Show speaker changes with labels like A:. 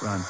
A: Run.